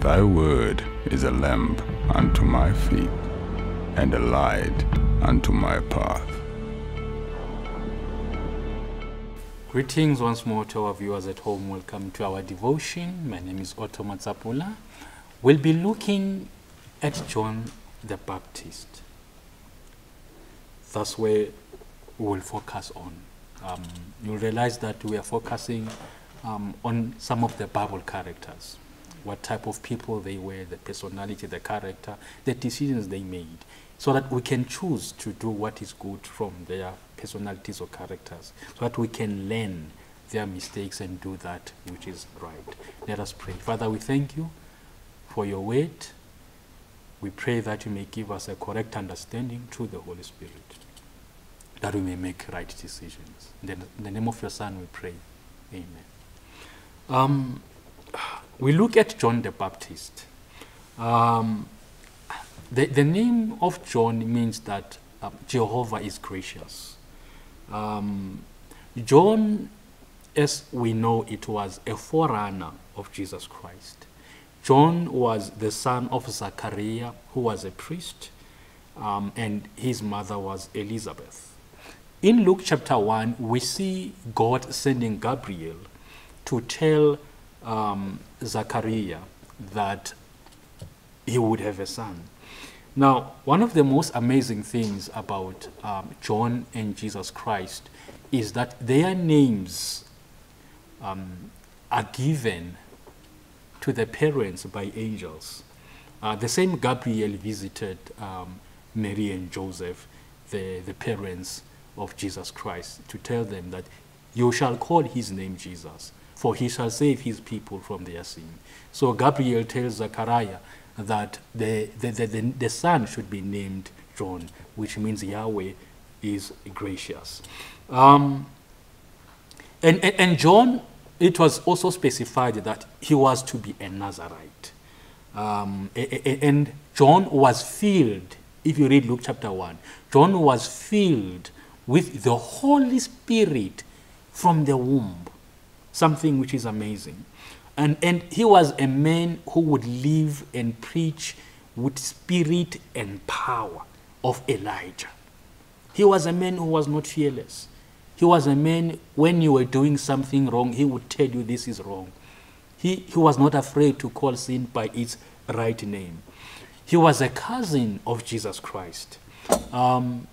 Thy word is a lamp unto my feet and a light unto my path. Greetings once more to our viewers at home. Welcome to our devotion. My name is Otto Motlapula. We'll be looking at John the Baptist. That's where we will focus on. Um, you'll realize that we are focusing um, on some of the Bible characters, what type of people they were, the personality, the character, the decisions they made, so that we can choose to do what is good from their personalities or characters, so that we can learn their mistakes and do that which is right. Let us pray. Father, we thank you for your word. We pray that you may give us a correct understanding through the Holy Spirit, that we may make right decisions. In the, in the name of your Son, we pray. Amen. Um, we look at John the Baptist. Um, the, the name of John means that um, Jehovah is gracious. Um, John, as we know, it was a forerunner of Jesus Christ. John was the son of Zachariah, who was a priest, um, and his mother was Elizabeth. In Luke chapter 1, we see God sending Gabriel to tell um, Zachariah that he would have a son. Now, one of the most amazing things about um, John and Jesus Christ is that their names um, are given to the parents by angels. Uh, the same Gabriel visited um, Mary and Joseph, the, the parents of Jesus Christ, to tell them that you shall call his name Jesus, for he shall save his people from their sin. So Gabriel tells Zechariah that the, the, the, the, son should be named John, which means Yahweh is gracious. Um, and, and, and John, it was also specified that he was to be a Nazarite. Um, and John was filled, if you read Luke chapter 1, John was filled with the Holy Spirit from the womb, something which is amazing. And, and he was a man who would live and preach with spirit and power of Elijah. He was a man who was not fearless. He was a man, when you were doing something wrong, he would tell you this is wrong. He, he was not afraid to call sin by its right name. He was a cousin of Jesus Christ. Um,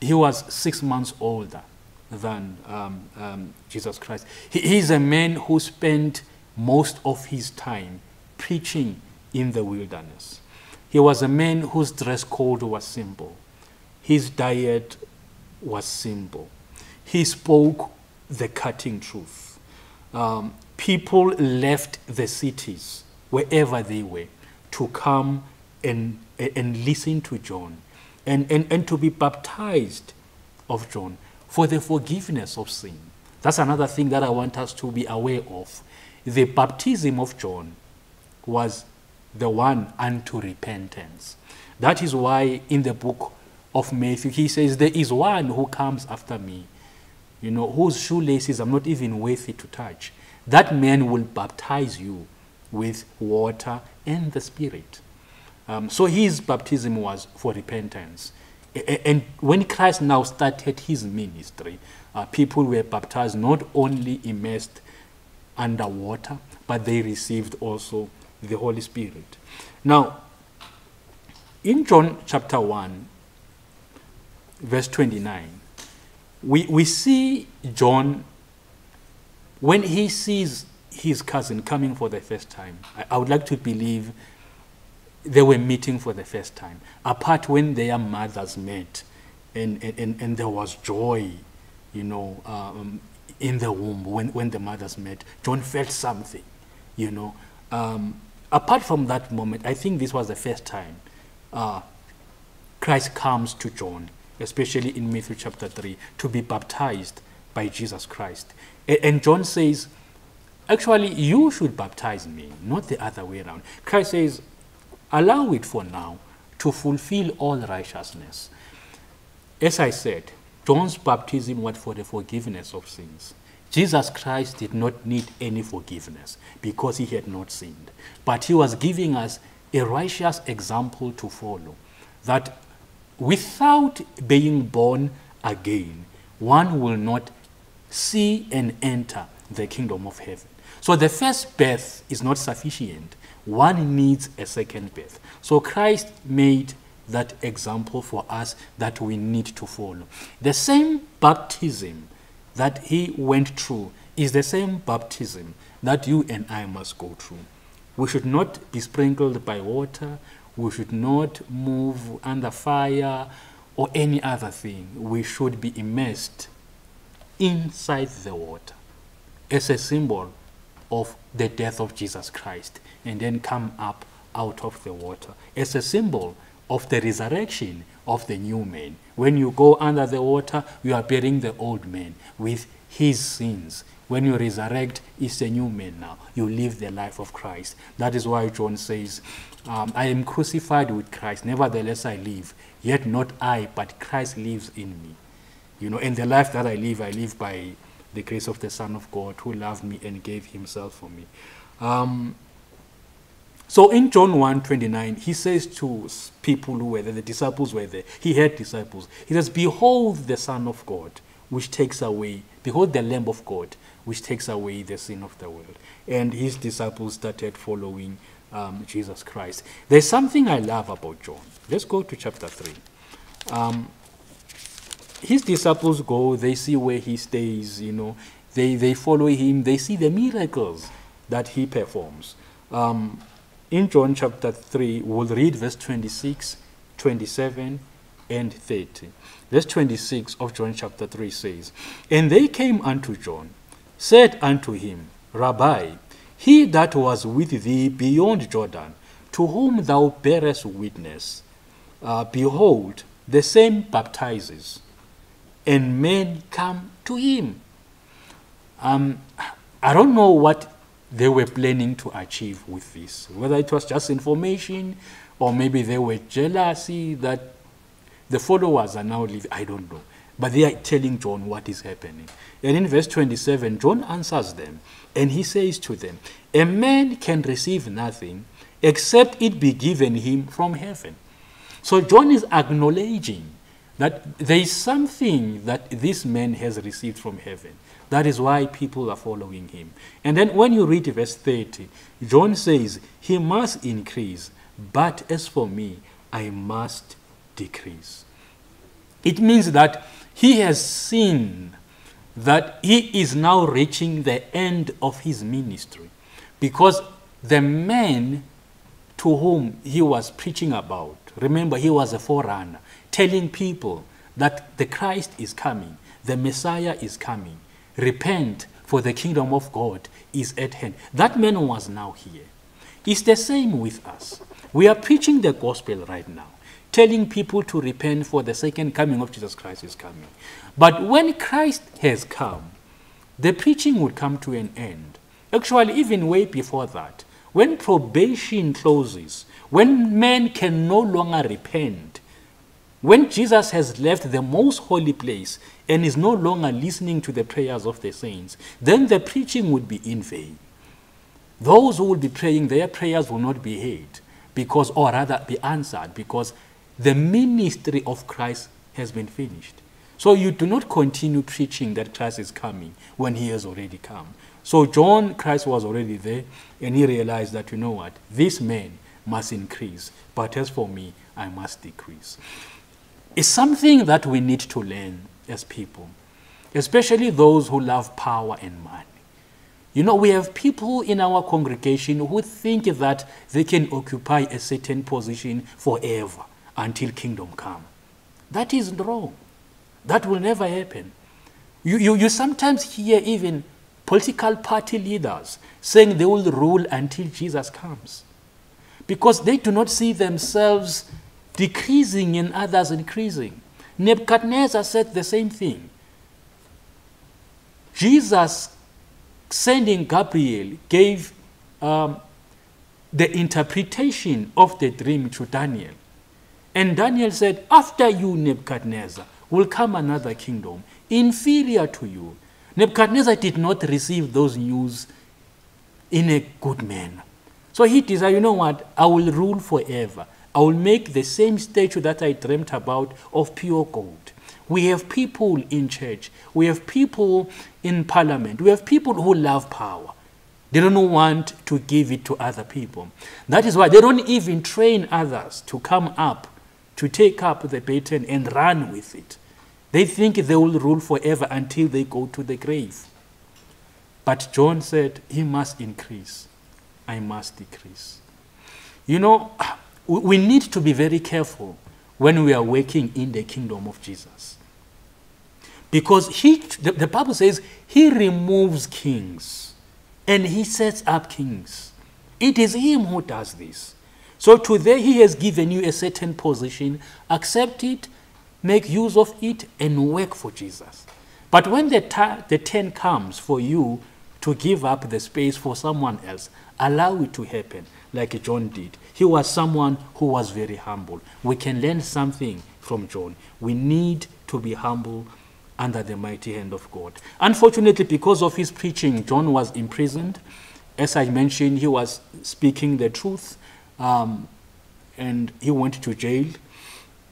he was six months older than um, um, Jesus Christ. He, he's a man who spent most of his time preaching in the wilderness. He was a man whose dress code was simple. His diet was simple. He spoke the cutting truth. Um, people left the cities, wherever they were, to come and, and listen to John and, and, and to be baptized of John for the forgiveness of sin. That's another thing that I want us to be aware of. The baptism of John was the one unto repentance. That is why in the book of Matthew he says, There is one who comes after me, you know, whose shoelaces I'm not even worthy to touch. That man will baptize you with water and the Spirit. Um, so his baptism was for repentance. And when Christ now started his ministry, uh, people were baptized not only immersed underwater, but they received also the Holy Spirit. Now, in John chapter 1, verse 29, we, we see John, when he sees his cousin coming for the first time, I, I would like to believe they were meeting for the first time. Apart when their mothers met, and, and, and there was joy, you know, um, in the womb when, when the mothers met. John felt something, you know. Um, apart from that moment, I think this was the first time uh, Christ comes to John, especially in Matthew chapter 3, to be baptized by Jesus Christ. And, and John says, actually, you should baptize me, not the other way around. Christ says, allow it for now to fulfill all righteousness. As I said, John's baptism was for the forgiveness of sins. Jesus Christ did not need any forgiveness because he had not sinned. But he was giving us a righteous example to follow that without being born again, one will not see and enter the kingdom of heaven. So the first birth is not sufficient. One needs a second birth. So Christ made that example for us that we need to follow. The same baptism that he went through is the same baptism that you and I must go through. We should not be sprinkled by water. We should not move under fire or any other thing. We should be immersed inside the water as a symbol of the death of Jesus Christ and then come up out of the water as a symbol of the resurrection of the new man. When you go under the water, you are burying the old man with his sins. When you resurrect, it's a new man now. You live the life of Christ. That is why John says, um, I am crucified with Christ. Nevertheless, I live. Yet not I, but Christ lives in me. You know, in the life that I live, I live by the grace of the Son of God who loved me and gave himself for me. Um, so in John 1 29, he says to people who were there, the disciples were there, he had disciples. He says, Behold the Son of God, which takes away, behold the Lamb of God, which takes away the sin of the world. And his disciples started following um, Jesus Christ. There's something I love about John. Let's go to chapter 3. Um, his disciples go, they see where he stays, you know, they, they follow him, they see the miracles that he performs. Um, in John chapter 3, we'll read verse 26, 27, and 30. Verse 26 of John chapter 3 says, And they came unto John, said unto him, Rabbi, he that was with thee beyond Jordan, to whom thou bearest witness, uh, behold, the same baptizes, and men come to him. Um, I don't know what they were planning to achieve with this. Whether it was just information or maybe they were jealousy that the followers are now leaving, I don't know. But they are telling John what is happening. And in verse 27, John answers them and he says to them, A man can receive nothing except it be given him from heaven. So John is acknowledging that there is something that this man has received from heaven. That is why people are following him. And then when you read verse 30, John says, He must increase, but as for me, I must decrease. It means that he has seen that he is now reaching the end of his ministry because the man to whom he was preaching about, remember, he was a forerunner, telling people that the Christ is coming, the Messiah is coming repent, for the kingdom of God is at hand. That man was now here. It's the same with us. We are preaching the gospel right now, telling people to repent for the second coming of Jesus Christ is coming. But when Christ has come, the preaching would come to an end. Actually, even way before that, when probation closes, when men can no longer repent, when Jesus has left the most holy place and is no longer listening to the prayers of the saints, then the preaching would be in vain. Those who will be praying, their prayers will not be heard, because, or rather be answered, because the ministry of Christ has been finished. So you do not continue preaching that Christ is coming when he has already come. So John, Christ was already there, and he realized that, you know what, this man must increase, but as for me, I must decrease is something that we need to learn as people, especially those who love power and money. You know, we have people in our congregation who think that they can occupy a certain position forever until kingdom come. That is wrong. That will never happen. You, you, you sometimes hear even political party leaders saying they will rule until Jesus comes because they do not see themselves decreasing and others increasing. Nebuchadnezzar said the same thing. Jesus, sending Gabriel, gave um, the interpretation of the dream to Daniel. And Daniel said, After you, Nebuchadnezzar, will come another kingdom inferior to you. Nebuchadnezzar did not receive those news in a good manner. So he decided, you know what, I will rule forever. I will make the same statue that I dreamt about of pure gold. We have people in church, we have people in parliament, we have people who love power. They don't want to give it to other people. That is why they don't even train others to come up, to take up the baton and run with it. They think they will rule forever until they go to the grave. But John said, He must increase, I must decrease. You know, we need to be very careful when we are working in the kingdom of Jesus. Because he, the, the Bible says, He removes kings and He sets up kings. It is Him who does this. So today He has given you a certain position, accept it, make use of it, and work for Jesus. But when the, the turn comes for you to give up the space for someone else, allow it to happen, like John did. He was someone who was very humble. We can learn something from John. We need to be humble under the mighty hand of God. Unfortunately, because of his preaching, John was imprisoned. As I mentioned, he was speaking the truth um, and he went to jail.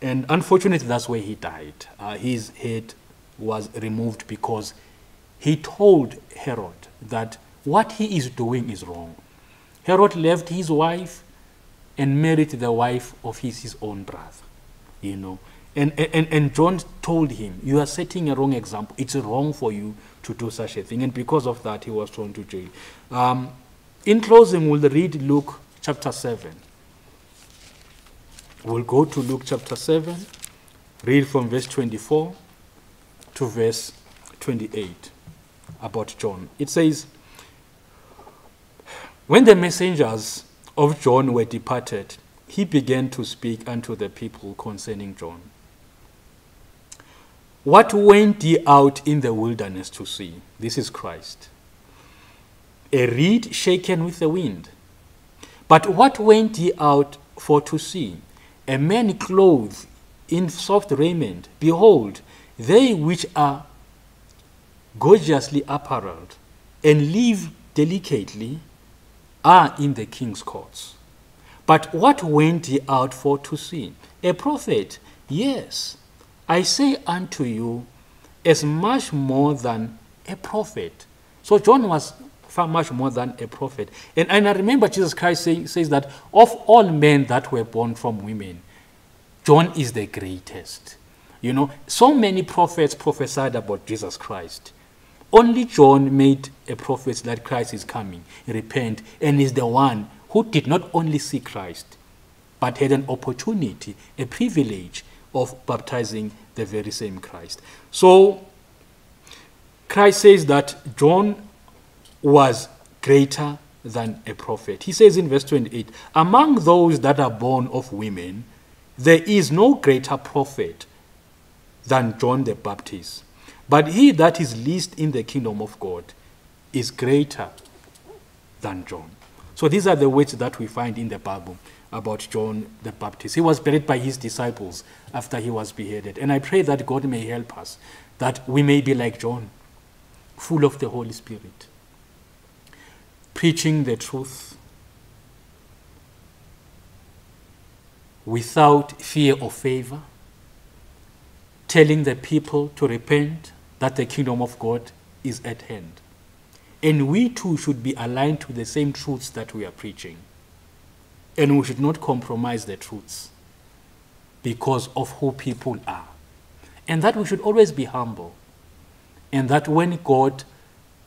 And unfortunately, that's where he died. Uh, his head was removed because he told Herod that what he is doing is wrong. Herod left his wife and married the wife of his, his own brother, you know. And, and, and John told him, You are setting a wrong example. It's wrong for you to do such a thing. And because of that, he was thrown to jail. Um, in closing, we'll read Luke chapter 7. We'll go to Luke chapter 7, read from verse 24 to verse 28 about John. It says, When the messengers of John were departed, he began to speak unto the people concerning John. What went ye out in the wilderness to see? This is Christ. A reed shaken with the wind. But what went ye out for to see? A man clothed in soft raiment. Behold, they which are gorgeously apparelled and live delicately are in the king's courts. But what went ye out for to see? A prophet? Yes. I say unto you, as much more than a prophet. So John was far much more than a prophet. And, and I remember Jesus Christ say, says that of all men that were born from women, John is the greatest. You know, so many prophets prophesied about Jesus Christ. Only John made a prophet that Christ is coming, repent, and is the one who did not only see Christ, but had an opportunity, a privilege of baptizing the very same Christ. So, Christ says that John was greater than a prophet. He says in verse 28 Among those that are born of women, there is no greater prophet than John the Baptist. But he that is least in the kingdom of God is greater than John. So these are the words that we find in the Bible about John the Baptist. He was buried by his disciples after he was beheaded. And I pray that God may help us, that we may be like John, full of the Holy Spirit, preaching the truth without fear or favor, telling the people to repent that the kingdom of God is at hand. And we too should be aligned to the same truths that we are preaching. And we should not compromise the truths because of who people are. And that we should always be humble. And that when God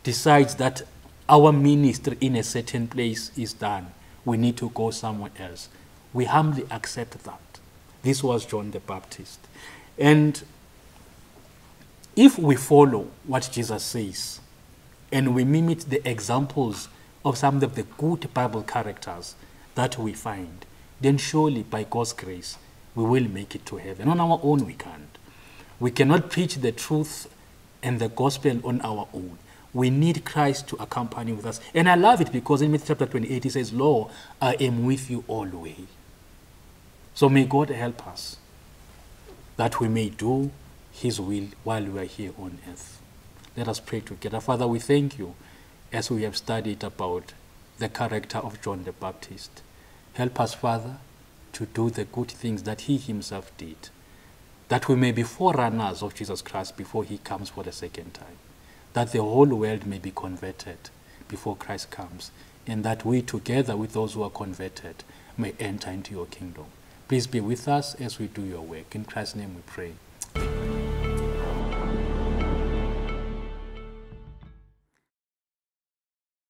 decides that our ministry in a certain place is done, we need to go somewhere else. We humbly accept that. This was John the Baptist. And if we follow what Jesus says and we mimic the examples of some of the good Bible characters that we find, then surely by God's grace we will make it to heaven. On our own, we can't. We cannot preach the truth and the gospel on our own. We need Christ to accompany with us. And I love it because in Matthew chapter 28, he says, Lo, I am with you always. So may God help us that we may do his will while we are here on earth. Let us pray together. Father, we thank you as we have studied about the character of John the Baptist. Help us, Father, to do the good things that he himself did, that we may be forerunners of Jesus Christ before he comes for the second time, that the whole world may be converted before Christ comes, and that we, together with those who are converted, may enter into your kingdom. Please be with us as we do your work. In Christ's name we pray.